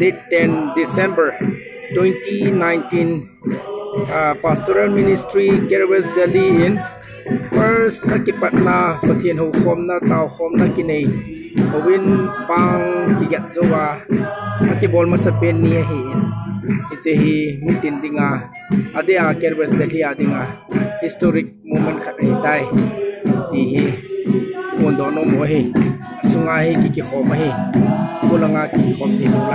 date 10 December 2019 uh, Pastoral Ministry Kerwes Delhi in first akipat na pathian ho khom na tao khom na kinai win pang kigat zowa akibol ma sa pen ni hi iche hi mitin dinga ade a Delhi adinga historic moment khat hi tai ti hi kondo no mo hi สุงายกิกิขอมาให้ผู้ละงากิขอมเทนูไล